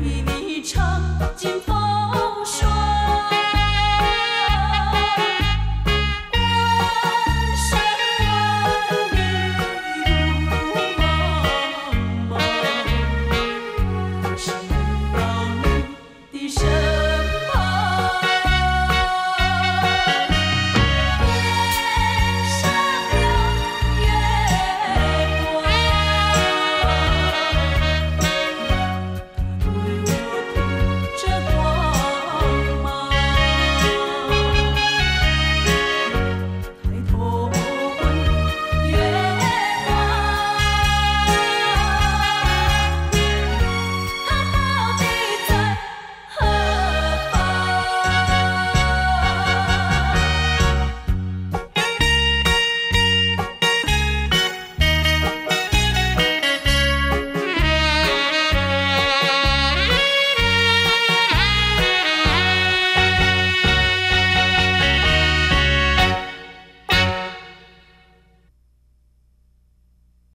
为你唱。